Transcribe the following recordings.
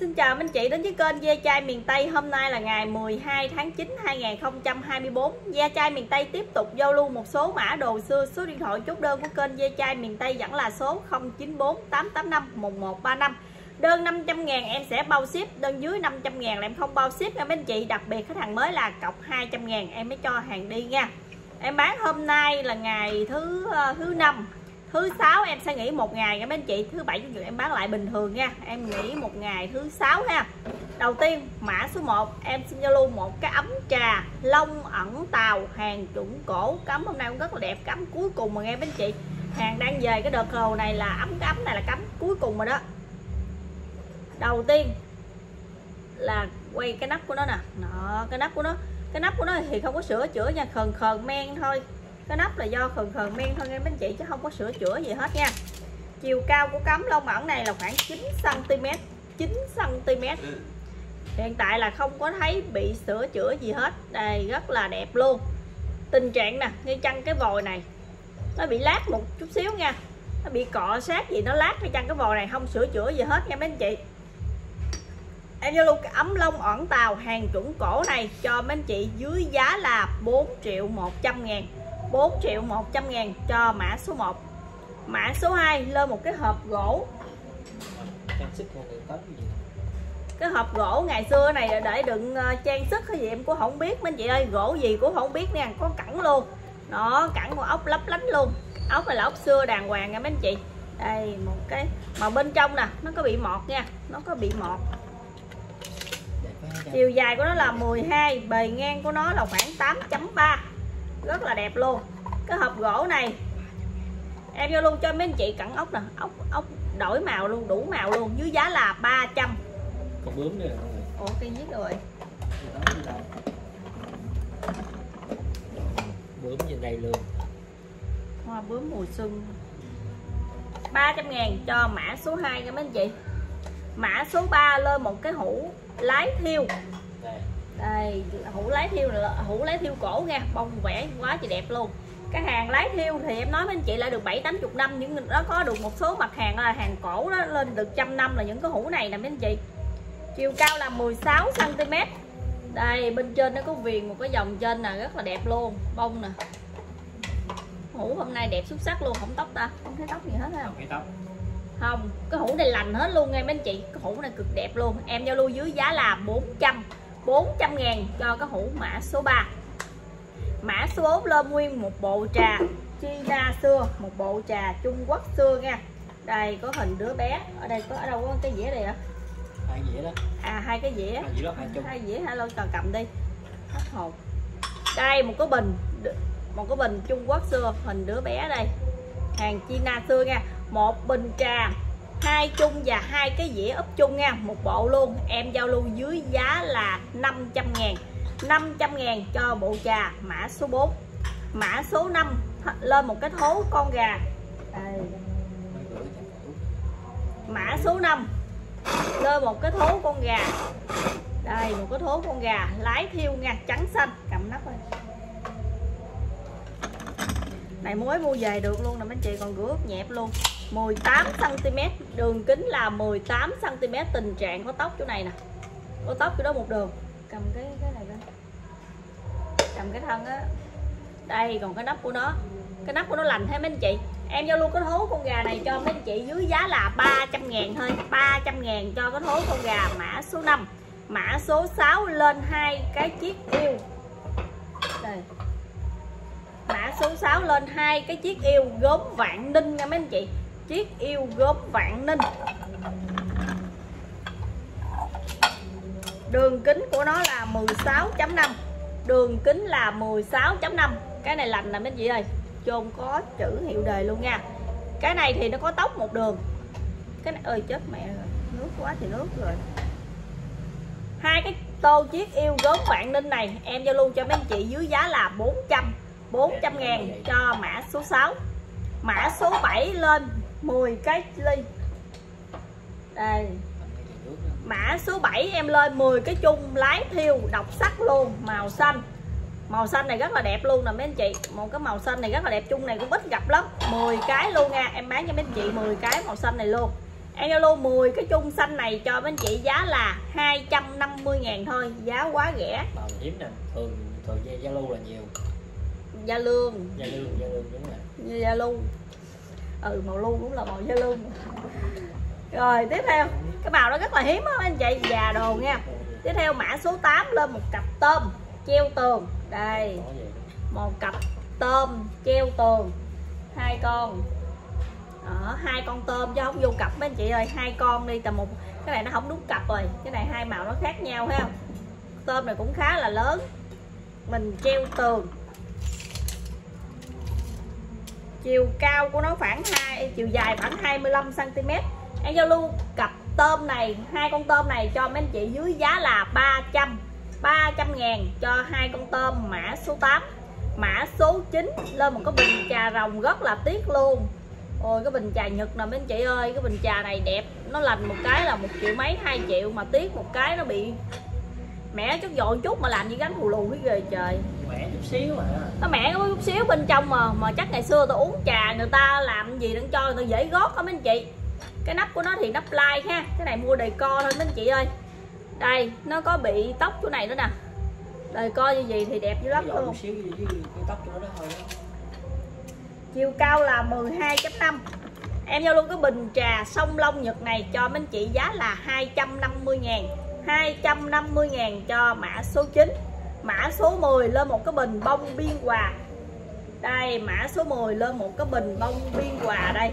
Xin chào anh chị đến với kênh gia Chai miền Tây. Hôm nay là ngày 12 tháng 9 2024 gia Chai miền Tây tiếp tục giao lưu một số mã đồ xưa. Số điện thoại chốt đơn của kênh gia Chai miền Tây vẫn là số 094 885 1135 Đơn 500 ngàn em sẽ bao ship, Đơn dưới 500 ngàn là em không bao ship. Nha mấy anh chị, Đặc biệt khách hàng mới là cọc 200 ngàn, em mới cho hàng đi nha. Em bán hôm nay là ngày thứ ờ, thứ năm thứ sáu em sẽ nghỉ một ngày nha mấy anh chị. Thứ bảy chủ nhật em bán lại bình thường nha. Em nghỉ một ngày thứ sáu ha. Đầu tiên mã số 1 em xin giao lưu một cái ấm trà lông ẩn tàu hàng chuẩn cổ. Cấm hôm nay cũng rất là đẹp cấm cuối cùng mà nghe mấy anh chị. Hàng đang về cái đợt hồ này là ấm cái ấm này là cấm cuối cùng rồi đó. Đầu tiên là quay cái nắp của nó nè. Đó, cái nắp của nó. Cái nắp của nó thì không có sửa chữa nha. Khờn khờn men thôi cái nắp là do khờn khờn men thôi nha mấy anh chị chứ không có sửa chữa gì hết nha. Chiều cao của cắm lông ẩn này là khoảng 9 cm 9 cm hiện tại là không có thấy bị sửa chữa gì hết đây rất là đẹp luôn. Tình trạng nè ngay chân cái vòi này nó bị lát một chút xíu nha. Nó bị cọ sát gì nó lát cái chân cái vòi này không sửa chữa gì hết nha mấy anh chị. Em giao lưu cái ấm lông ẩn tàu hàng chuẩn cổ này cho mấy anh chị dưới giá là 4 triệu 100 ngàn 4 triệu 100 ngàn cho mã số 1 mã số 2 lên một cái hộp gỗ. Cái hộp gỗ ngày xưa này để đựng ờ, trang sức hay gì em cũng không biết. Mấy chị ơi gỗ gì cũng không biết nha có cẳng luôn. Nó cẳng của ốc lấp lánh luôn. Ốc này là ốc xưa đàng hoàng nha mấy anh chị. Đây một cái. Mà bên trong nè nó có bị mọt nha nó có bị mọt. Chiều dài của nó là 12 bề ngang của nó là khoảng 8.3 rất là đẹp luôn. Cái hộp gỗ này em vô luôn cho mấy anh chị cẩn ốc nè. Ốc ốc đổi màu luôn đủ màu luôn. Dưới giá là 300 con bướm nữa ủa cây giết rồi. Bướm trên đây luôn. Hoa bướm mùa xuân 300 ngàn cho mã số 2 nha mấy anh chị. Mã số 3 lên một cái hũ lái thiêu đây hũ lái thiêu là hũ lái thiêu cổ nha bông vẽ quá chị đẹp luôn. Cái hàng lái thiêu thì em nói với anh chị lại được bảy tám chục năm nhưng nó có được một số mặt hàng là hàng cổ đó lên được trăm năm là những cái hũ này nè mấy anh chị. Chiều cao là 16 cm đây bên trên nó có viền một cái dòng trên nè rất là đẹp luôn bông nè. Hũ hôm nay đẹp xuất sắc luôn không tóc ta không thấy tóc gì hết không cái tóc. Không cái hũ này lành hết luôn nghe mấy anh chị cái hũ này cực đẹp luôn. Em giao lưu dưới giá là 400 400 ngàn cho cái hũ mã số 3 mã số 4 lên nguyên một bộ trà China xưa một bộ trà Trung Quốc xưa nha. Đây có hình đứa bé ở đây có ở đâu có cái dĩa này ạ hai dĩa đó. À hai cái dĩa. Hai dĩa đó hai chung. Hai dĩa hai lon cầm cầm đi. Hết hồn. Đây một cái bình một cái bình Trung Quốc xưa hình đứa bé đây. Hàng China xưa nha. Một bình trà hai chung và hai cái dĩa úp chung nha, một bộ luôn. Em giao lưu dưới giá là 500 ngàn. 500 ngàn cho bộ trà mã số 4 mã số 5 lên một cái thố con gà. Mã số 5 lên một cái thố con gà. Đây, một cái thố con gà, lái thiêu nha, trắng xanh. Cầm nắp ơi này mới mua về được luôn nè, mấy chị, còn rửa nhẹp luôn. 18 cm đường kính là 18 cm tình trạng có tóc chỗ này nè. Có tóc chỗ đó một đường. Cầm cái cái này lên. Cầm cái thân á. Đây, còn cái nắp của nó. Cái nắp của nó lành thế mấy anh chị. Em giao luôn cái thố con gà này cho mấy anh chị dưới giá là 300 ngàn thôi. 300 ngàn cho cái thố con gà mã số 5 mã số 6 lên hai cái chiếc yêu. Đây. Mã số 6 lên hai cái chiếc yêu gốm vạn ninh nha mấy anh chị chiếc yêu gốm vạn ninh. Đường kính của nó là 16.5 đường kính là 16.5 cái này lành nè, mấy chị ơi. Chôn có chữ hiệu đề luôn nha. Cái này thì nó có tóc một đường. Cái này, ơi, chết mẹ rồi. Nước quá thì nước rồi. Hai cái tô chiếc yêu gốm vạn ninh này, em giao luôn cho mấy anh chị dưới giá là 400 400 ngàn cho mã số 6 mã số 7 lên 10 cái ly. Đây. Mã số 7 em lên 10 cái chung lái thiêu độc sắc luôn màu xanh. Màu xanh này rất là đẹp luôn nè mấy anh chị. Một cái màu xanh này rất là đẹp chung này cũng ít gặp lắm. 10 cái luôn nha em bán cho mấy anh chị 10 cái màu xanh này luôn. Em Zalo 10 cái chung xanh này cho mấy anh chị giá là 250 ngàn thôi giá quá rẻ. Màu hiếm nè thường thường lưu là nhiều. Lương. Lưu gia lưu đúng rồi. Lu ừ màu lu cũng là màu da lương rồi, tiếp theo. Cái màu đó rất là hiếm á, anh chị. Già đồ nha. Tiếp theo, mã số 8 lên một cặp tôm, treo tường. Đây. Một cặp tôm, treo tường. Hai con. Ở hai con tôm chứ không vô cặp mấy anh chị ơi. Hai con đi tầm một cái này nó không đúng cặp rồi. Cái này hai màu nó khác nhau ha không? Tôm này cũng khá là lớn. Mình treo tường chiều cao của nó khoảng hai, chiều dài khoảng 25 cm em giao lưu cặp tôm này, hai con tôm này cho mấy anh chị dưới giá là 300 300 ngàn cho hai con tôm mã số 8 mã số 9 lên một cái bình trà rồng rất là tiếc luôn. Ôi, cái bình trà nhật nè, mấy anh chị ơi, cái bình trà này đẹp. Nó lành một cái là một triệu mấy, hai triệu mà tiếc một cái nó bị mẹ chút dội chút mà làm gì gắn thù lù cái ghê trời. Khỏe chút xíu à. Nó mẹ có chút xíu bên trong mà mà chắc ngày xưa tôi uống trà người ta làm gì đừng cho người ta dễ gót mấy anh chị. Cái nắp của nó thì nắp like ha cái này mua đầy co thôi mấy anh chị ơi. Đây nó có bị tóc chỗ này nữa nè. Đời co như gì thì đẹp dữ lắm luôn. xíu cái tóc đó thôi chiều cao là 12.5 em giao luôn cái bình trà sông Long Nhật này cho mấy anh chị giá là 250 ngàn 250 ngàn cho mã số 9 mã số 10 lên một cái bình bông biên hòa. Đây, mã số 10 lên một cái bình bông biên hòa đây.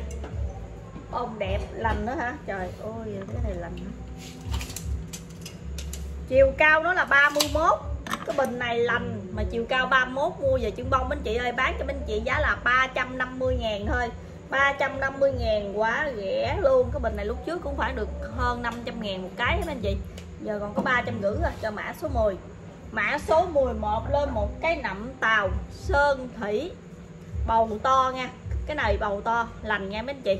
Bông đẹp lành nữa hả? Trời ơi, cái này lành nữa. chiều cao nó là 31 cái bình này lành, mà chiều cao 31 mua về trứng bông. Anh chị ơi, bán cho anh chị giá là 350 ngàn thôi. 350 ngàn quá rẻ luôn. Cái bình này lúc trước cũng phải được hơn 500 ngàn một cái hết anh chị giờ còn có 350 rồi, cho mã số 10 mã số 11 lên một cái nậm tàu sơn thủy. Bầu to nha, cái này bầu to, lành nha mấy anh chị.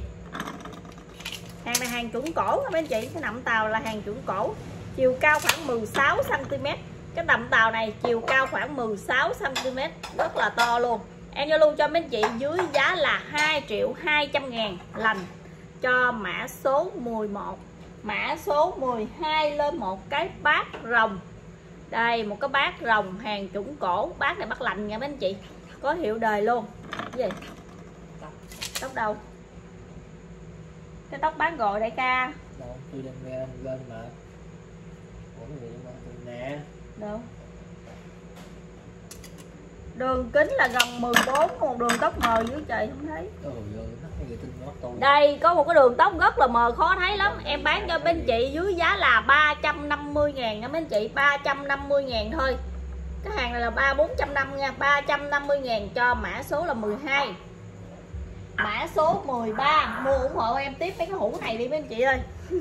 Hàng này hàng chuẩn cổ nha mấy anh chị, cái nậm tàu là hàng chuẩn cổ. Chiều cao khoảng 16 cm cái nậm tàu này chiều cao khoảng 16 cm rất là to luôn. Em giao lưu cho mấy anh chị, dưới giá là 2 triệu 200 ngàn lành. Cho mã số 11 mã số 12 lên một cái bát rồng. Đây một cái bát rồng hàng chuẩn cổ. Bát này bắt lạnh nha mấy anh chị. Có hiệu đời luôn. Cái gì? Tóc. đâu? Cái tóc bán gọi đại ca. Đâu tôi đang lên lên mà. Ủa nè? Đâu? Đường kính là gần 14 một đường tóc mờ dưới trời không thấy. Ôi đây có một cái đường tóc rất là mờ khó thấy lắm. Em bán cho bên chị dưới giá là 350 ngàn nha mấy anh chị 350 ngàn thôi. Cái hàng này là ba bốn trăm năm nha 350 ngàn cho mã số là 12 mã số 13 mua ủng hộ em tiếp mấy cái hũ này đi mấy anh chị ơi.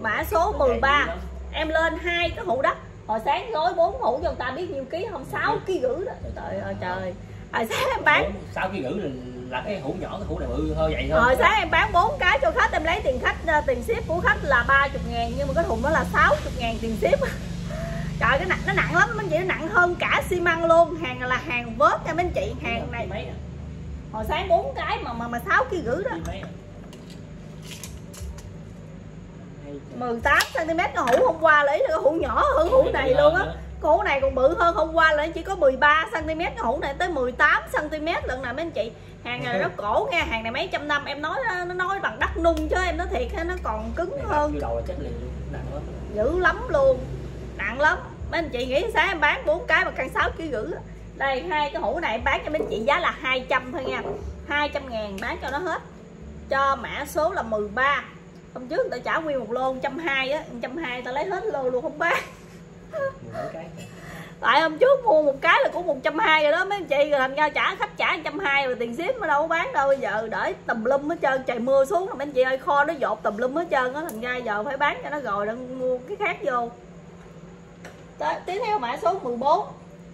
Mã số 13 em lên hai cái hũ đất hồi sáng gói bốn hũ cho người ta biết nhiêu ký không 6 ký gửi đó. Trời ơi trời. Hồi sáng em bán 6 ký gửi là, là cái hũ nhỏ cái hũ này bự thôi vậy thôi. Hồi sáng em bán 4 cái cho khách em lấy tiền khách ờ, tiền ship của khách là 30 ngàn nhưng mà cái thùng đó là 60 ngàn tiền ship. Trời cái nặng nó nặng lắm anh chị nó nặng hơn cả xi măng luôn. Hàng là hàng vớt nha mấy anh chị Hàng này. Hồi sáng 4 cái mà mà mà 6 kg gửi đó. Mấy à? Hay trời. 18 cm cái hũ hôm qua lấy là cái hũ nhỏ hơn hũ này luôn á. cái hũ này còn bự hơn hôm qua là chỉ có 13 cm cái hũ này tới 18 cm lần nào mấy anh chị hàng này nó cổ nha hàng này mấy trăm năm em nói nó nói bằng đất nung chứ em nói thiệt nó còn cứng hơn. dữ lắm luôn nặng lắm. Mấy anh chị nghĩ sáng em bán bốn cái mà cân 6 kg gửi đây hai cái hũ này em bán cho mấy anh chị giá là 200 thôi nha. 200 ngàn bán cho nó hết. Cho mã số là 13 hôm trước người ta trả nguyên một lô 120 á 120 ta lấy hết lô luôn không bán tại hôm trước mua một cái là cũng 120 rồi đó mấy anh chị rồi thành ra trả khách trả 120 rồi tiền ship ở đâu có bán đâu. Bây giờ đợi tùm lum hết trơn trời mưa xuống rồi mấy anh chị ơi kho nó dột tùm lum hết trơn á thành ra giờ phải bán cho nó rồi để mua cái khác vô. Tới, tiếp theo mã số 14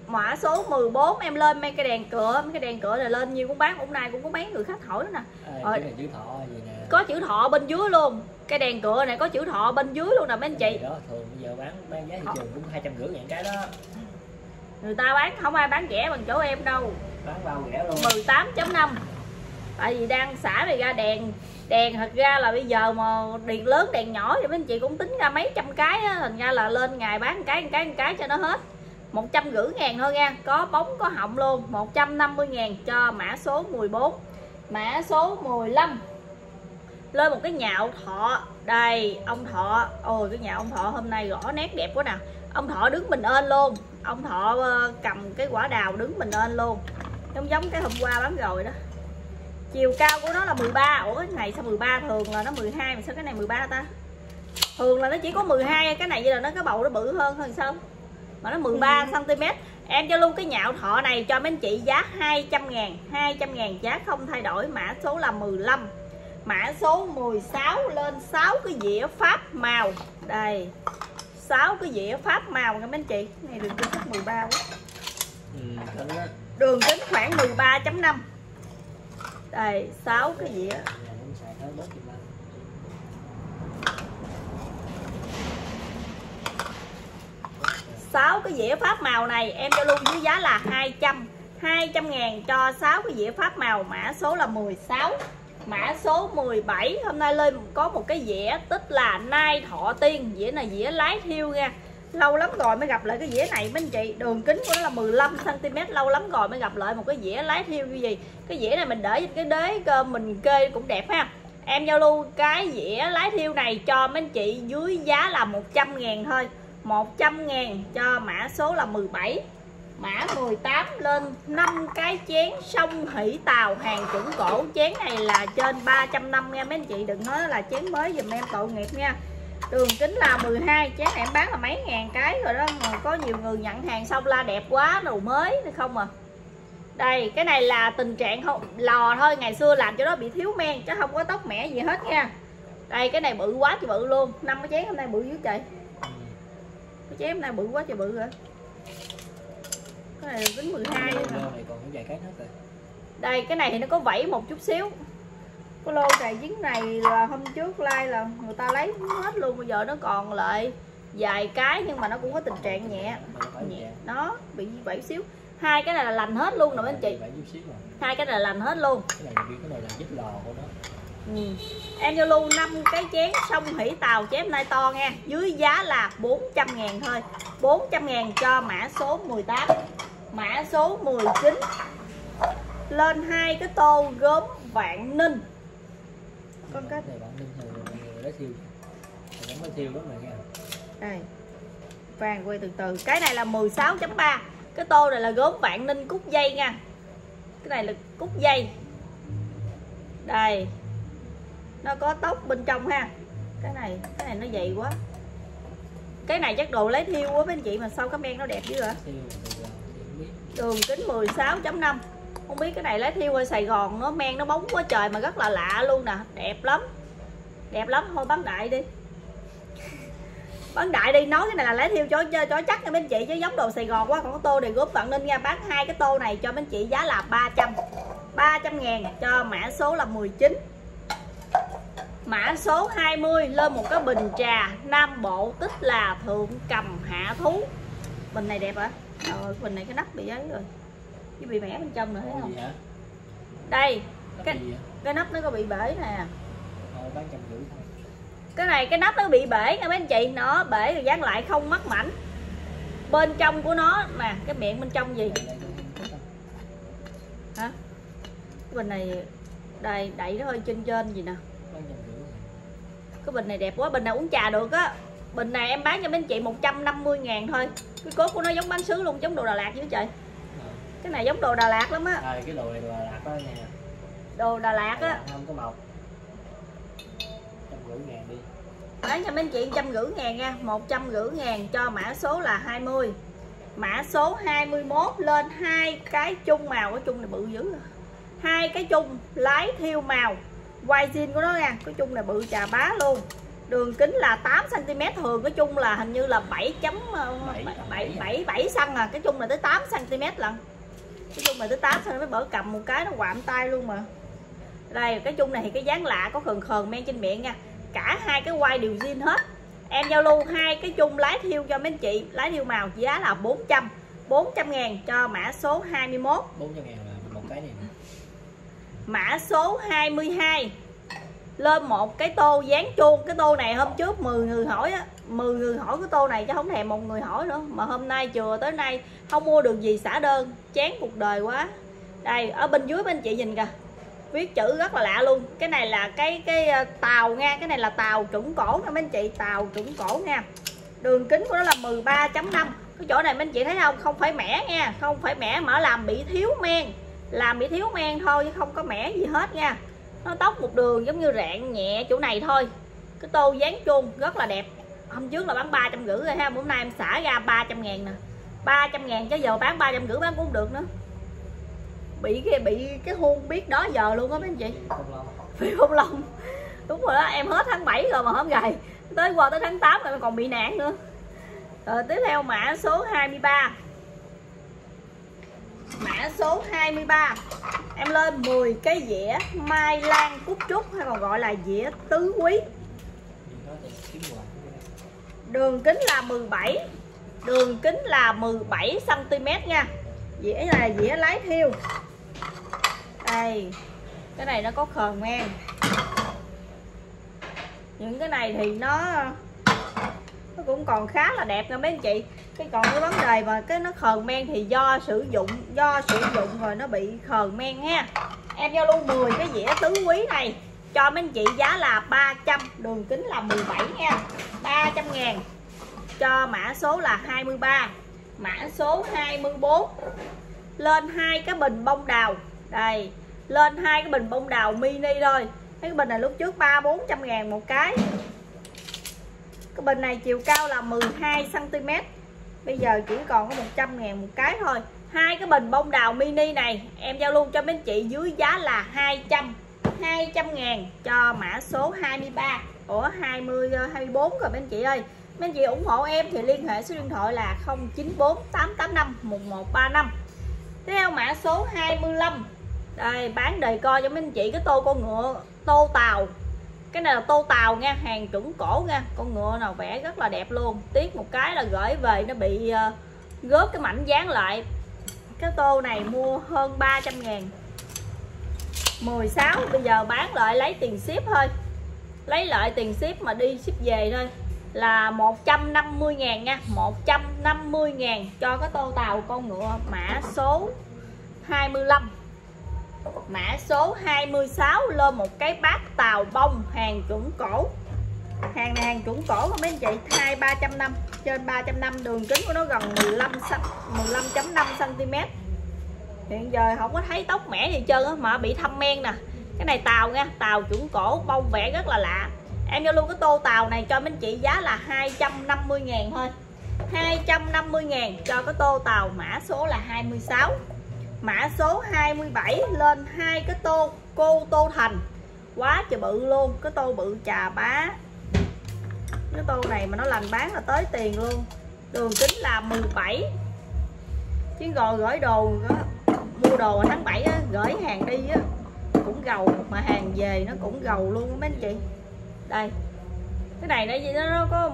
mã số 14 em lên mấy cái đèn cửa mấy cái đèn cửa này lên nhiều cũng bán hôm nay cũng có mấy người khách hỏi đó nè. À, cái này chữ thọ gì nè. có chữ thọ bên dưới luôn cái đèn cửa này có chữ thọ bên dưới luôn nè mấy anh chị. Đó thường bây giờ bán bán giá thị trường cũng hai trăm rưỡi ngàn cái đó người ta bán không ai bán rẻ bằng chỗ em đâu. Bán bao rẻ luôn. 18.5 tại vì đang xả này ra đèn đèn thật ra là bây giờ mà đèn lớn đèn nhỏ thì mấy anh chị cũng tính ra mấy trăm cái á, thành ra là lên ngày bán một cái một cái một cái cho nó hết. một trăm rưỡi ngàn thôi nha. Có bóng có họng luôn. 150 ngàn cho mã số 14 mã số 15 lên một cái nhạo thọ. Đây ông thọ. Ôi cái nhà ông thọ hôm nay gõ nét đẹp quá nè ông thọ đứng mình ên luôn. Ông thọ ờ, cầm cái quả đào đứng mình ên luôn. Giống giống cái hôm qua bán rồi đó. Chiều cao của nó là 13 ủa cái này sao 13 thường là nó 12 mà sao cái này 13 ta? Thường là nó chỉ có 12 cái này như là nó cái bầu nó bự hơn hơn sao? Mà nó 13 cm em cho luôn cái nhạo thọ này cho mấy anh chị giá 200 ngàn 200 ngàn giá không thay đổi. Mã số là 15 mã số 16 lên 6 cái dĩa pháp màu. Đây 6 cái dĩa pháp màu nha mấy anh chị. Này đường kính chắc 13 quá. Ừ, đường kính khoảng 13.5 đây 6 cái dĩa. Sáu cái dĩa pháp màu này em cho luôn với giá là 200 200 ngàn cho 6 cái dĩa pháp màu mã số là 16 Mã số 17 Hôm nay lên có một cái dĩa, Tức là nai thọ tiên. Dĩa này dĩa lái thiêu nha. Lâu lắm rồi mới gặp lại cái dĩa này mấy anh chị. Đường kính của nó là 15cm Lâu lắm rồi mới gặp lại một cái dĩa lái thiêu như gì Cái dĩa này mình để trên cái đế cơ Mình kê cũng đẹp ha. Em giao lưu cái dĩa lái thiêu này cho mấy anh chị dưới giá là 100 ngàn thôi. 100 ngàn cho mã số là 17 Mã 18 lên 5 cái chén sông hỷ tàu. Hàng chuẩn cổ Chén này là trên 300 năm nha. Mấy anh chị Đừng nói là chén mới dùm em, tội nghiệp nha. Đường kính là 12 Chén này em bán là mấy ngàn cái rồi đó, mà Có nhiều người nhận hàng xong la đẹp quá, Đồ mới không à. Đây, cái này là tình trạng không lò thôi, Ngày xưa làm cho nó bị thiếu men, Chứ không có tóc mẻ gì hết nha. Đây, cái này bự quá chị bự luôn. Năm cái chén hôm nay bự dữ trời. Cái chén hôm nay bự quá trời bự rồi cái này tính 12 Lô hả? này còn vài cái hết rồi. đây cái này thì nó có vảy một chút xíu. Cái lô này trứng này là hôm trước like là người ta lấy hết luôn bây giờ nó còn lại vài cái nhưng mà nó cũng có tình trạng nhẹ. Nó bị vảy xíu. Hai cái này là lành hết luôn nè anh chị. Hai cái này là lành hết luôn. Cái này cái này là giúp lò của nó. Ừ. Em cho luôn 5 cái chén sông hỷ tàu chém nay to nha. Dưới giá là 400 ngàn thôi. 400 ngàn cho mã số 18 Mã số 19 Lên hai cái tô gốm vạn ninh. Con cái. Này bạn ninh lấy thiêu. Mà mới thiêu lắm rồi nha. Đây. Vàng quay từ từ. Cái này là 16.3 Cái tô này là gốm vạn ninh cúc dây nha. Cái này là cúc dây. Đây. Nó có tóc bên trong ha. Cái này Cái này nó dày quá. Cái này chắc đồ lấy thiêu quá mấy anh chị Mà sao cái men nó đẹp dữ hả Thiêu rồi từ giờ thì không biết. Đường kính 16.5 Không biết cái này lấy thiêu ở Sài Gòn Nó men nó bóng quá trời mà rất là lạ luôn nè. Đẹp lắm. Đẹp lắm. Thôi bán đại đi. Bán đại đi. Nói cái này là lấy thiêu cho cho, cho chắc nha mấy chị chứ giống đồ Sài Gòn quá còn có tô này góp bạn nên nha. Bán hai cái tô này cho mấy chị giá là 300 300 ngàn cho mã số là 19 Mã số 20 lên một cái bình trà Nam Bộ tức là thượng cầm hạ thú. Bình này đẹp hả? Ờ, bình này cái nắp bị ấy rồi. Cái bị mẻ bên trong nữa thấy không? Đây, Cái- cái nắp nó có bị bể nè. Cái này cái nắp nó bị bể nha mấy anh chị. Nó bể rồi dán lại không mắc mảnh. Bên trong của nó nè cái miệng bên trong gì? Hả? Cái bình này đây đẩy nó hơi trên trên gì nè. Rồi. cái bình này đẹp quá bình này uống trà được á bình này em bán cho mấy anh chị 150 ngàn thôi cái cốt của nó giống bánh sứ luôn giống đồ Đà Lạt chứ trời Ờ. cái này giống đồ Đà Lạt lắm á À, cái đồ này là lạc đó nha. đồ Đà Lạt á Không có màu. Trăm rưỡi ngàn đi. bán cho mấy anh chị trăm rưỡi ngàn nha một trăm rưỡi ngàn cho mã số là 20 mã số 21 lên hai cái chung màu cái chung này bự dữ à. hai cái chung lái thiêu màu quay zin của nó nha cái chung này bự trà bá luôn đường kính là 8 cm thường cái chung là hình như là 7 chấm ờ, Bảy, 7 7 7 cm à. Cái chung này tới 8 cm lận cái chung này tới 8 cm bở cầm một cái nó quạm tay luôn mà. Đây cái chung này thì cái dáng lạ có khờn khờn men trên miệng nha. Cả hai cái quai đều zin hết. Em giao lưu hai cái chung lái thiêu cho mấy anh chị. Lái thiêu màu giá là 400 400 ngàn cho mã số 21 400 ngàn là một cái này mã số 22 lên một cái tô dán chuông, cái tô này hôm trước 10 người hỏi á 10 người hỏi cái tô này chứ không thèm một người hỏi nữa. Mà hôm nay chừa tới nay không mua được gì xả đơn, chán cuộc đời quá. Đây, ở bên dưới bên chị nhìn kìa, viết chữ rất là lạ luôn. Cái này là cái cái ờ, tàu nha, cái này là tàu chuẩn cổ nha mấy anh chị, tàu chuẩn cổ nha. Đường kính của nó là 13.5 cái chỗ này mấy anh chị thấy không? Không phải mẻ nha, không phải mẻ mà làm bị thiếu men. Làm bị thiếu men thôi chứ không có mẻ gì hết nha nó tóc một đường giống như rạn nhẹ chỗ này thôi. Cái tô dán chuông rất là đẹp. Hôm trước là bán ba trăm rưỡi rồi ha, bữa nay em xả ra 300 ngàn nè. 300 ngàn chứ giờ bán ba trăm rưỡi bán cũng không được nữa. Bị cái bị cái hôn biết đó giờ luôn á mấy anh chị. Không lo phong long đúng rồi đó em hết tháng 7 rồi mà hôm gầy. Tới qua tới tháng 8 rồi còn bị nạn nữa. Rồi tiếp theo mã số 23 mã số 23 em lên 10 cái dĩa mai lan cúc trúc hay còn gọi là dĩa tứ quý. Đường kính là 17 đường kính là 17 cm nha. Dĩa là dĩa lái thiêu. Đây, cái này nó có khờn men những cái này thì nó nó cũng còn khá là đẹp nha mấy anh chị cái còn cái vấn đề mà cái nó khờn men thì do sử dụng, do sử dụng rồi nó bị khờn men ha. Em giao luôn 10 cái dĩa tứ quý này, cho mấy anh chị giá là 300 đường kính là 17 nha. 300 ngàn, cho mã số là 23 mã số 24 lên hai cái bình bông đào, đây, lên hai cái bình bông đào mini thôi. Cái bình này lúc trước ba bốn trăm ngàn một cái. Cái bình này chiều cao là 12 cm bây giờ chỉ còn có 100 ngàn một cái thôi. Hai cái bình bông đào mini này, em giao luôn cho mấy anh chị dưới giá là 200 200 ngàn cho mã số 23 của 20 24 rồi, mấy anh chị ơi. Mấy anh chị ủng hộ em thì liên hệ số điện thoại là 094 885 1135 tiếp theo mã số 25 đây, bán đề coi cho mấy anh chị cái tô con ngựa, tô tàu cái này là tô tàu nha hàng chuẩn cổ nha. Con ngựa nào vẽ rất là đẹp luôn. Tiếc một cái là gửi về nó bị ờ, uh, góp cái mảnh dán lại. Cái tô này mua hơn 300 ngàn. 16 bây giờ bán lại lấy tiền ship thôi. Lấy lại tiền ship mà đi ship về thôi. Là 150 ngàn nha 150 ngàn cho cái tô tàu con ngựa mã số 25 mã số 26 lên một cái bát tàu bông hàng chuẩn cổ. Hàng này hàng chuẩn cổ mà mấy anh chị, thai ba năm, trên 300 năm, đường kính của nó gần 15 15.5 cm hiện giờ không có thấy tóc mẻ gì trơn á, mà bị thâm men nè. Cái này tàu nha, tàu chuẩn cổ, bông vẽ rất là lạ. Em giao luôn cái tô tàu này cho mấy anh chị, giá là 250 ngàn thôi. 250 ngàn cho cái tô tàu mã số là 26 mã số 27 lên hai cái tô cô tô thành. Quá trời bự luôn cái tô bự trà bá. Cái tô này mà nó lành bán là tới tiền luôn. Đường kính là 17 chứ rồi gửi đồ đó, mua đồ tháng 7 đó, gửi hàng đi á cũng gầu. Mà hàng về nó cũng gầu luôn mấy anh chị. Đây. Cái này nó gì nó, có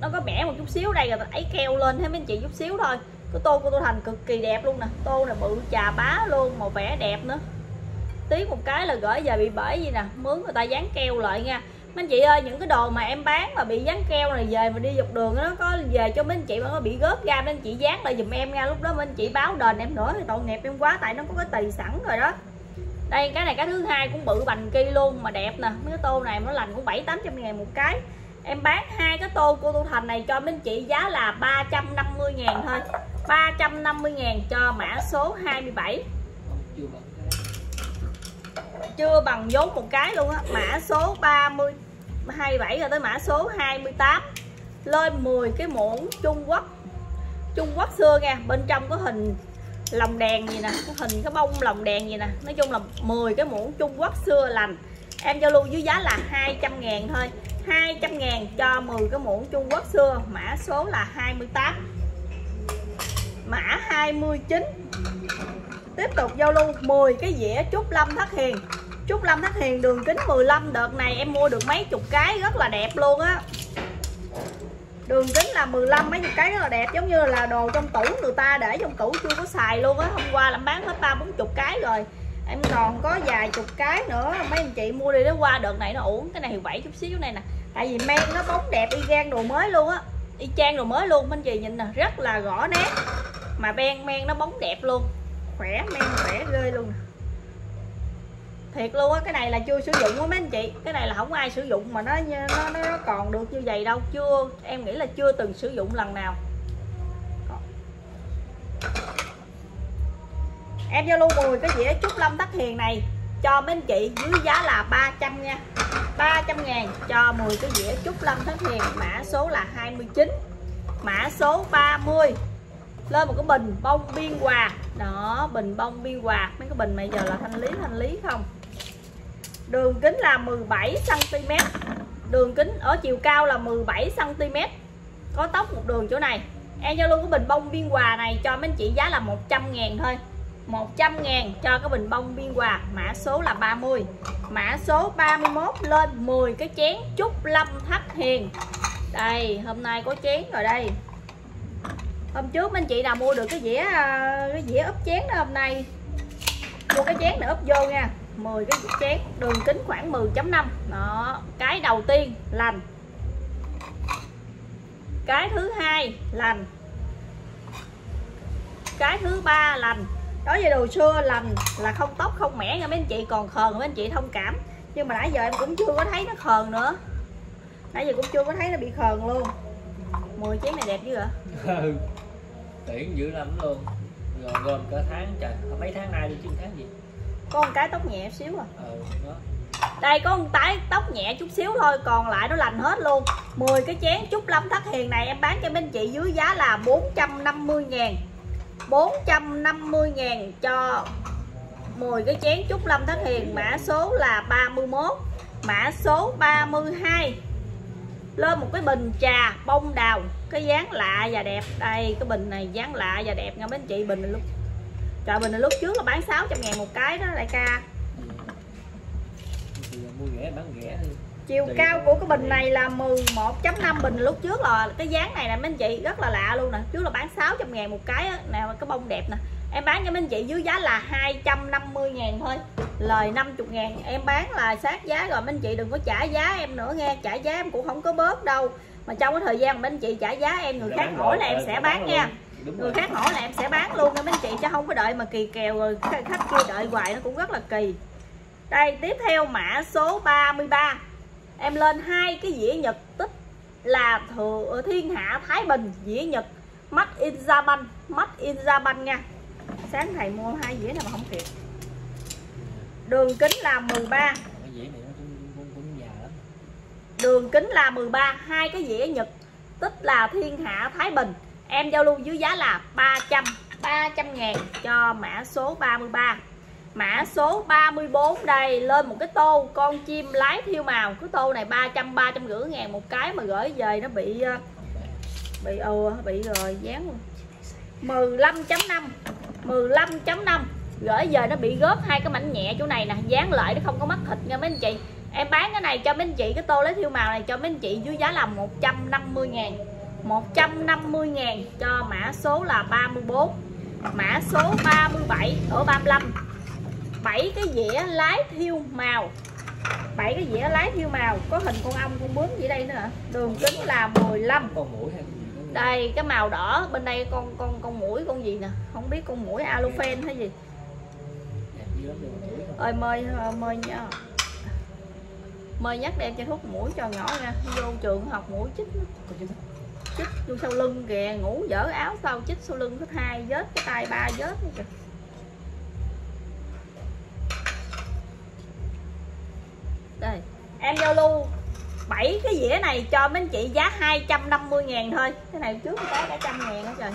nó có bẻ một chút xíu. Đây rồi ấy keo lên hết mấy anh chị chút xíu thôi cái tô của tô thành cực kỳ đẹp luôn nè. Tô này bự chà bá luôn, màu vẽ đẹp nữa. Tiếc một cái là gửi về bị bể gì nè, mướn người ta dán keo lại nha. Mấy anh chị ơi, những cái đồ mà em bán mà bị dán keo này về mà đi dọc đường nó có về cho mấy anh chị mà nó bị gớt ra, mấy anh chị dán lại giùm em nha. Lúc đó mấy anh chị báo đền em nữa thì tội nghiệp em quá, tại nó có cái tì sẵn rồi đó. Đây, cái này, cái thứ hai cũng bự bành kia luôn, mà đẹp nè. Mấy cái tô này nó lành cũng bảy tám trăm ngàn một cái. Em bán hai cái tô cô tô thành này cho mấy anh chị giá là 350 ngàn thôi. 350.000 cho mã số 27 chưa bằng vốn một cái luôn á, mã số 30 27 rồi tới mã số 28 lên 10 cái muỗng Trung Quốc. Trung Quốc xưa nha bên trong có hình lồng đèn gì nè, có hình cái bông lồng đèn gì nè. Nói chung là 10 cái muỗng Trung Quốc xưa lành. Em giao lưu với giá là 200 ngàn thôi. 200 ngàn cho 10 cái muỗng Trung Quốc xưa, mã số là 28 mã 29 tiếp tục giao lưu 10 cái dĩa Trúc Lâm Thất Hiền. Trúc Lâm Thất Hiền đường kính 15 đợt này em mua được mấy chục cái, rất là đẹp luôn á. Đường kính là 15 mấy chục cái rất là đẹp, giống như là đồ trong tủ người ta để trong tủ chưa có xài luôn á. Hôm qua làm bán hết ba bốn chục cái rồi. Em còn có vài chục cái nữa, mấy anh chị mua đi nó qua đợt này nó uổng, cái này thì bảy chút xíu này nè. Tại vì men nó bóng đẹp, y gan đồ mới luôn á. Y chang đồ mới luôn anh chị nhìn nè, rất là gõ nét mà ben men nó bóng đẹp luôn. Khỏe, men khỏe ghê luôn. Thiệt luôn á, cái này là chưa sử dụng á mấy anh chị. Cái này là không ai sử dụng mà nó nó nó còn được như vậy đâu. Chưa, em nghĩ là chưa từng sử dụng lần nào. Em giao luôn 10 cái dĩa trúc lâm tắc hiền này cho mấy anh chị dưới giá là 300 nha. 300 ngàn cho 10 cái dĩa trúc lâm tắc hiền, mã số là 29 mã số 30 lên một cái bình bông biên hòa. Đó, bình bông biên hòa. Mấy cái bình bây giờ là thanh lý thanh lý không? Đường kính là 17 cm đường kính ở chiều cao là 17 cm có tóc một đường chỗ này. Em cho luôn cái bình bông biên hòa này cho mấy anh chị giá là 100 ngàn thôi. 100 ngàn cho cái bình bông biên hòa. Mã số là 30 mã số 31 lên 10 cái chén trúc lâm thắt hiền. Đây, hôm nay có chén rồi đây hôm trước anh chị nào mua được cái dĩa à, cái dĩa úp chén đó hôm nay. Mua cái chén này úp vô nha. 10 cái chén, đường kính khoảng 10.5 đó, cái đầu tiên, lành. Cái thứ hai, lành. Cái thứ ba, lành. Đó về đồ xưa, lành là không tóc không mẻ nha mấy anh chị. Còn khờn mấy anh chị thông cảm. Nhưng mà nãy giờ em cũng chưa có thấy nó khờn nữa. Nãy giờ cũng chưa có thấy nó bị khờn luôn. 10 chén này đẹp chứ ạ tiễn dữ lắm luôn. Rồi gồm cả tháng trời mấy tháng nay đi chứ tháng gì? Có một cái tóc nhẹ xíu à. Ừ đó. Đây có một cái tóc nhẹ chút xíu thôi còn lại nó lành hết luôn. 10 cái chén trúc lâm thất hiền này em bán cho anh chị dưới giá là 450 ngàn. 450 ngàn cho 10 cái chén trúc lâm thất hiền mã số là 31 mã số 32 lên một cái bình trà bông đào cái dáng lạ và đẹp. Đây cái bình này dáng lạ và đẹp nha mấy anh chị bình này lúc trời bình này lúc trước là bán 600 ngàn một cái đó đại ca. Chiều Tùy cao của cái bình này là 11.5 bình lúc trước là cái dáng này nè mấy anh chị rất là lạ luôn nè. Trước là bán 600 ngàn một cái nè cái bông đẹp nè em bán cho mấy anh chị dưới giá là 250 ngàn thôi. Lời 50 ngàn em bán là sát giá rồi. Mấy anh chị đừng có trả giá em nữa nghe. Trả giá em cũng không có bớt đâu. Mà trong cái thời gian mà anh chị trả giá em người khác hỏi là em ờ, sẽ bán nha. người khác hỏi là em sẽ bán luôn nha mấy anh chị chứ không có đợi mà kỳ kèo rồi khách khách kia đợi hoài nó cũng rất là kỳ. Đây tiếp theo mã số 33 em lên hai cái dĩa nhật tích là thừa thiên hạ thái bình dĩa nhật. Mắt in japan mắt in japan nha sáng thầy mua hai dĩa này mà không kịp. Đường kính là 13 cái dĩa này nó cũng cũng, cũng già lắm. Đường kính là 13 hai cái dĩa nhật tích là thiên hạ thái bình. Em giao lưu dưới giá là 300 300 ngàn cho mã số 33 mã số 34 đây lên một cái tô con chim lái thiêu màu. Cái tô này 300 350 ngàn một cái mà gửi về nó bị ờ, bị ừ bị rồi dán luôn. 15.5 15.5 gửi về nó bị góp hai cái mảnh nhẹ chỗ này nè, dán lại nó không có mất thịt nha mấy anh chị. Em bán cái này cho mấy anh chị, cái tô lấy thiêu màu này cho mấy anh chị dưới giá là 150 ngàn. 150 ngàn cho mã số là 34 mã số 37 ở 35 7 cái dĩa lái thiêu màu. 7 cái dĩa lái thiêu màu, có hình con ong con bướm gì đây nữa đường kính là 15 còn mũi hay đây, cái màu đỏ, bên đây con con con mũi, con gì nè? Không biết con mũi alofen hay gì. Ơi mời mời nha. Mời nhắc đem cho thuốc mũi cho nhỏ nha. Vô trường học mũi chích chích vô sau lưng kìa, ngủ dở áo sau, chích sau lưng hết hai vết, cái tay ba vết kìa. Đây, em giao lưu 7 cái dĩa này cho mấy anh chị giá 250 ngàn thôi. Cái này trước cái cả trăm ngàn đó trời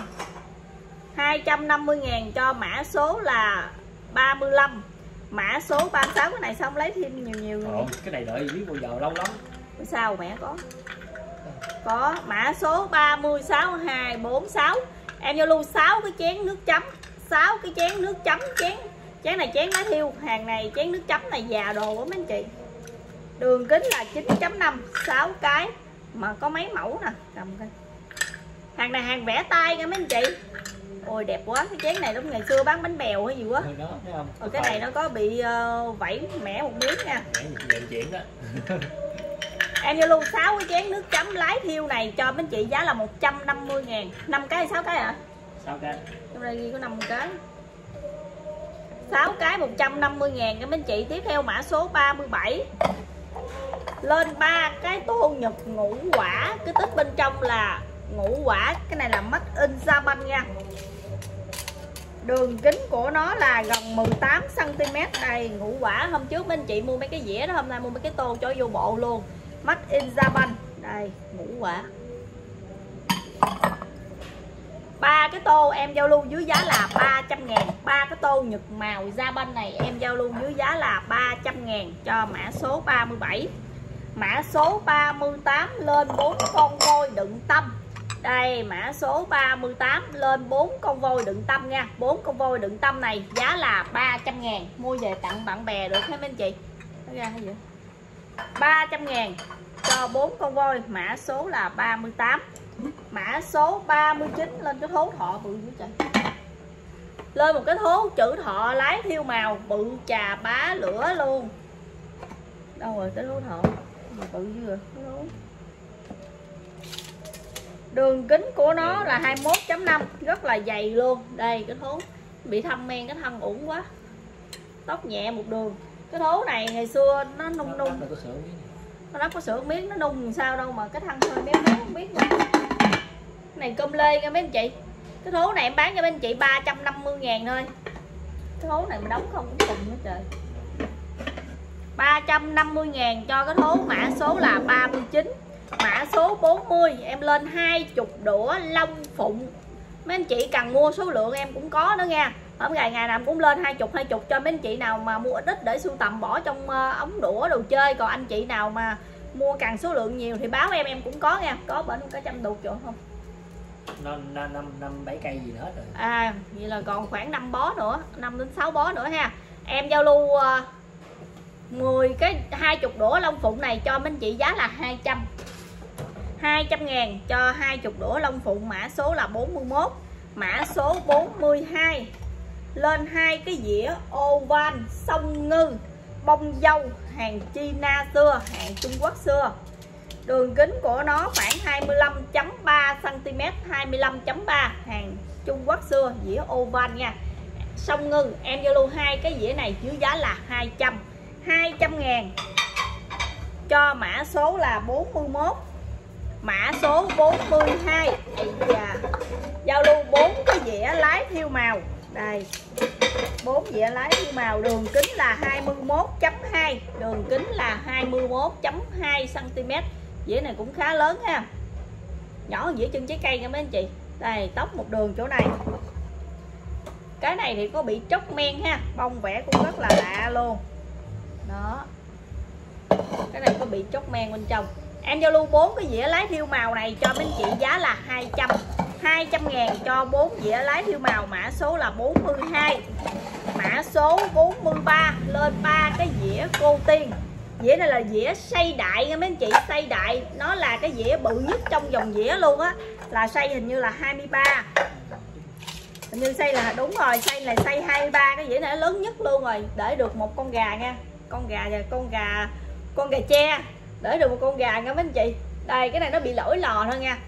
250 ngàn cho mã số là 35 mã số 36 cái này xong lấy thêm nhiều nhiều Ồ, cái này đợi biết bao giờ lâu lắm. Sao mẹ có. Có mã số 36246 em giao lưu 6 cái chén nước chấm. 6 cái chén nước chấm chén. Chén này chén lá thiêu. Hàng này chén nước chấm này già đồ của mấy anh chị đường kính là 9.5 6 cái. Mà có mấy mẫu nè cầm coi. Hàng này hàng vẽ tay nha mấy anh chị. Ôi đẹp quá cái chén này giống ngày xưa bán bánh bèo hay gì quá. Đó rồi cái này nó có bị uh, vẫy mẻ một miếng nha. Vận chuyển đó. Em vô luôn 6 cái chén nước chấm lái thiêu này cho mấy chị giá là 150 ngàn. 5 cái hay 6 cái hả? 6 cái. Trong đây ghi có 5 cái. 6 cái 150 ngàn cho mấy chị. Tiếp theo mã số 37 lên ba cái tô nhật ngũ quả. Cái tích bên trong là ngũ quả, cái này là mắt in sa banh nha. Đường kính của nó là gần 18 cm đây, ngũ quả, hôm trước bên chị mua mấy cái dĩa đó, hôm nay mua mấy cái tô cho vô bộ luôn. Mắt in sa banh. Đây, ngũ quả. Ba cái tô em giao lưu dưới giá là 300 ngàn. Ba cái tô nhật màu da banh này em giao lưu dưới giá là 300 ngàn cho mã số 37 mã số 38 lên 4 con voi đựng tâm. Đây, mã số 38 lên 4 con voi đựng tâm nha. 4 con voi đựng tâm này giá là 300 ngàn. Mua về tặng bạn bè được hết anh chị? Ra hay vậy 300 ngàn cho 4 con voi. Mã số là 38 mã số 39 lên cái thố thọ bự nữa trời. Lên một cái thố chữ thọ lái thiêu màu, bự trà bá lửa luôn. Đâu rồi cái thố thọ? Bự đường kính của nó là 21.5 rất là dày luôn. Đây cái thố. Bị thâm men cái thân ủng quá. Tóc nhẹ một đường. Cái thố này ngày xưa nó nung nung. nó lắp có sữa miếng nó nung làm sao đâu mà cái thân hơi méo méo không biết nữa. Này cơm lê nha mấy anh chị. Cái thố này em bán cho mấy anh chị 350 ngàn thôi. Cái thố này mình đóng không cũng cùng nữa trời 350 ngàn cho cái thố mã số là 39 mã số 40 em lên 20 đũa long phụng. Mấy anh chị cần mua số lượng em cũng có nữa nha. Hôm ngày ngày nào cũng lên hai chục hai chục cho mấy anh chị nào mà mua ít ít để sưu tầm bỏ trong ờ, ống đũa đồ chơi. Còn anh chị nào mà mua cần số lượng nhiều thì báo em em cũng có nha. Có bển có trăm đục chỗ không? Năm năm năm bảy cây gì hết rồi. À vậy là còn khoảng 5 bó nữa 5 đến 6 bó nữa ha. Em giao lưu uh, 10 cái 20 đũa long phụng này cho mấy anh chị giá là 200 200 ngàn cho 20 đũa long phụng, mã số là 41 mã số 42 lên hai cái dĩa oval sông ngư, bông dâu, hàng China xưa, hàng Trung Quốc xưa. Đường kính của nó khoảng 25.3 cm 25.3 hàng Trung Quốc xưa, dĩa oval nha. Sông ngư, em giao lưu hai cái dĩa này dưới giá là 200 200 ngàn. Cho mã số là 41 mã số 42 và dạ. giao lưu 4 cái dĩa lái thiêu màu. Đây. 4 dĩa lái thiêu màu. Đường kính là 21.2 đường kính là 21.2 cm dĩa này cũng khá lớn ha. Nhỏ hơn dĩa chân trái cây nha mấy anh chị. Đây, tóc một đường chỗ này. Cái này thì có bị tróc men ha. Bông vẽ cũng rất là lạ luôn đó. Cái này có bị chốt men bên trong. Em giao lưu bốn cái dĩa lái thiêu màu này cho mấy chị, giá là 200 200 ngàn cho 4 dĩa lái thiêu màu, mã số là 42 mã số 43 lên ba cái dĩa cô tiên. Dĩa này là dĩa xây đại nha mấy anh chị, xây đại. Nó là cái dĩa bự nhất trong dòng dĩa luôn á. Là xây hình như là 23 hình như xây là, đúng rồi, xây là xây 23 cái dĩa này lớn nhất luôn rồi, để được một con gà nha con gà con gà con gà tre. Để được một con gà nha mấy anh chị. Đây cái này nó bị lỗi lò thôi nha.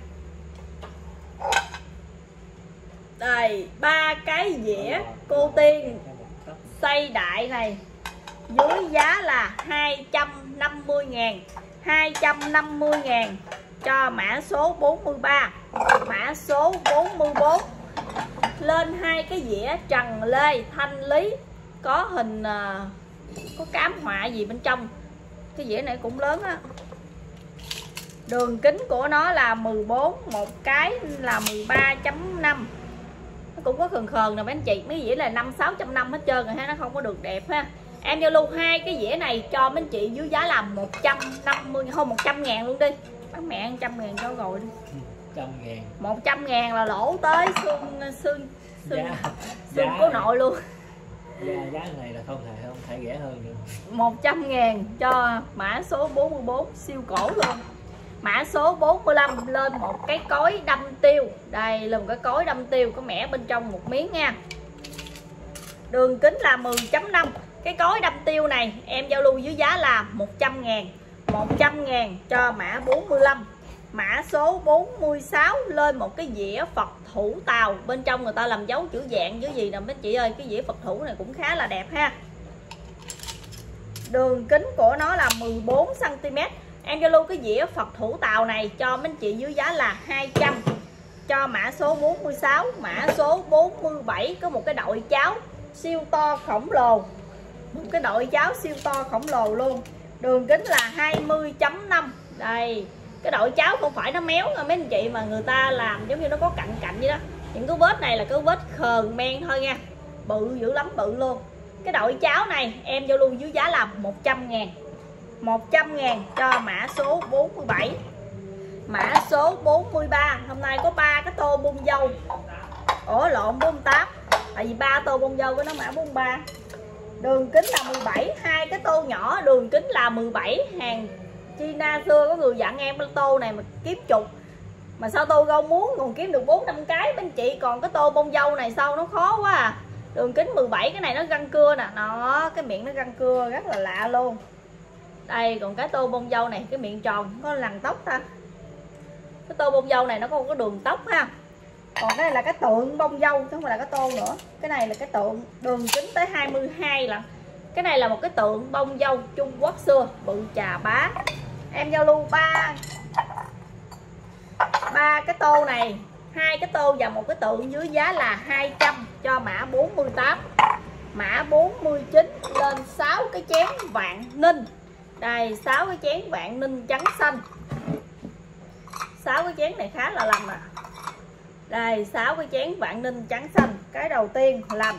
Đây ba cái dĩa cô tiên xây đại này. Dưới giá là 250 ngàn 250 ngàn cho mã số 43 mã số 44 lên hai cái dĩa Trần Lê Thanh Lý có hình uh, có cám họa gì bên trong? Cái dĩa này cũng lớn á. Đường kính của nó là 14 một cái là 13.5 nó cũng có khờn khờn nè mấy anh chị. Mấy dĩa là năm sáu trăm năm hết trơn rồi ha nó không có được đẹp ha. Em giao lưu hai cái dĩa này cho mấy anh chị dưới giá là 150 không 100 ngàn luôn đi. Bán mẹ 100 ngàn cho rồi đi. 100 ngàn. 100 ngàn là lỗ tới xương xương xương, giá, xương giá, của nội luôn giá, giá này là không thể không thể rẻ hơn được. 100 ngàn cho mã số 44 siêu cổ luôn. Mã số 45 lên một cái cối đâm tiêu. Đây là một cái cối đâm tiêu có mẻ bên trong một miếng nha. Đường kính là 10.5 cái cối đâm tiêu này em giao lưu dưới giá là 100 ngàn. 100 ngàn cho mã 45 mã số 46 lên một cái dĩa Phật thủ tàu. Bên trong người ta làm dấu chữ dạng với gì nè, mấy chị ơi, cái dĩa Phật thủ này cũng khá là đẹp ha. Đường kính của nó là 14 cm em giao lưu cái dĩa Phật thủ tàu này cho mấy chị dưới giá là 200 cho mã số 46 mã số 47 có một cái đội cháo siêu to khổng lồ. Một cái đội cháo siêu to khổng lồ luôn. Đường kính là 20.5 đây cái đội cháo không phải nó méo nha mấy anh chị mà người ta làm giống như nó có cạnh cạnh vậy đó. Những cái vết này là cái vết khờn men thôi nha, bự dữ lắm, bự luôn. Cái đội cháo này em giao lưu dưới giá là 100 ngàn. 100 ngàn cho mã số 47 mã số 43 hôm nay có ba cái tô bông dâu. Ổ lộn 48 tại vì ba tô bông dâu của nó mã 43 đường kính là 17 hai cái tô nhỏ, đường kính là 17 hàng China xưa có người dặn em cái tô này mà kiếm chục. Mà sao tô gâu muốn còn kiếm được bốn năm cái? Bên chị còn cái tô bông dâu này sao nó khó quá à. Đường kính 17 cái này nó răng cưa nè. Nó cái miệng nó răng cưa rất là lạ luôn. Đây, còn cái tô bông dâu này, cái miệng tròn, có lằn tóc ta. Cái tô bông dâu này nó có một cái đường tóc ha. Còn cái này là cái tượng bông dâu, chứ không phải là cái tô nữa. Cái này là cái tượng đường kính tới 22 lần cái này là một cái tượng bông dâu Trung Quốc xưa, bự trà bá em giao lưu ba. Ba cái tô này, hai cái tô và một cái tượng dưới giá là 200 cho mã 48 mã 49 lên 6 cái chén vạn ninh. Đây 6 cái chén vạn ninh trắng xanh. 6 cái chén này khá là lành à đây 6 cái chén vạn ninh trắng xanh. Cái đầu tiên làm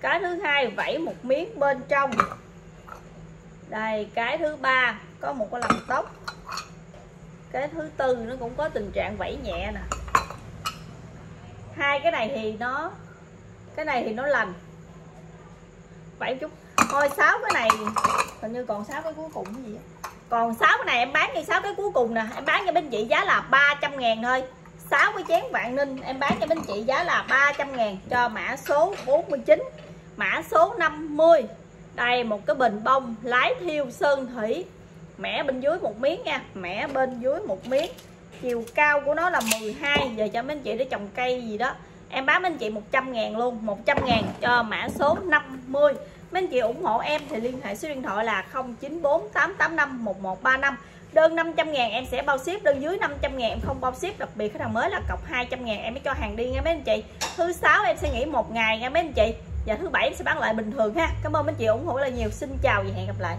cái thứ hai, vẫy một miếng bên trong. Đây, cái thứ ba có một cái lòng tóc. Cái thứ tư nó cũng có tình trạng vẫy nhẹ nè. Hai cái này thì nó, cái này thì nó lành. Bảy chút. Thôi, sáu cái này hình như còn sáu cái cuối cùng cái gì còn sáu cái này em bán như sáu cái cuối cùng nè. Em bán cho bên chị giá là 300 ngàn thôi. Sáu cái chén vạn ninh em bán cho bên chị giá là 300 ngàn cho mã số 49 mã số 50 đây, một cái bình bông lái thiêu sơn thủy mẻ bên dưới một miếng nha. Mẻ bên dưới một miếng. Chiều cao của nó là 12 giờ cho mấy anh chị để trồng cây gì đó. Em bán mấy anh chị 100 ngàn luôn. 100 ngàn cho mã số 50 mấy anh chị ủng hộ em thì liên hệ số điện thoại là 094 885 1135 đơn 500 ngàn em sẽ bao ship. Đơn dưới 500 ngàn em không bao ship. Đặc biệt khách hàng mới là cọc 200 ngàn. Em mới cho hàng đi nha mấy anh chị. Thứ sáu em sẽ nghỉ một ngày nha mấy anh chị. Và thứ bảy em sẽ bán lại bình thường ha. Cảm ơn mấy anh chị ủng hộ là nhiều. Xin chào và hẹn gặp lại.